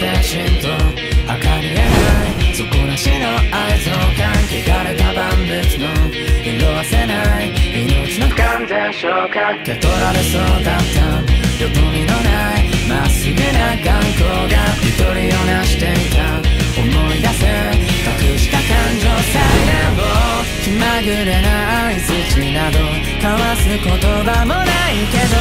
精神と測りえない底なしの愛憎感汚れた万物の色あせない命の感情症が受け取られそうだったよどみのないまっすぐな眼光がゆとりをなしていた思い出せ隠した感情再燃も気まぐれな相槌など交わす言葉もないけど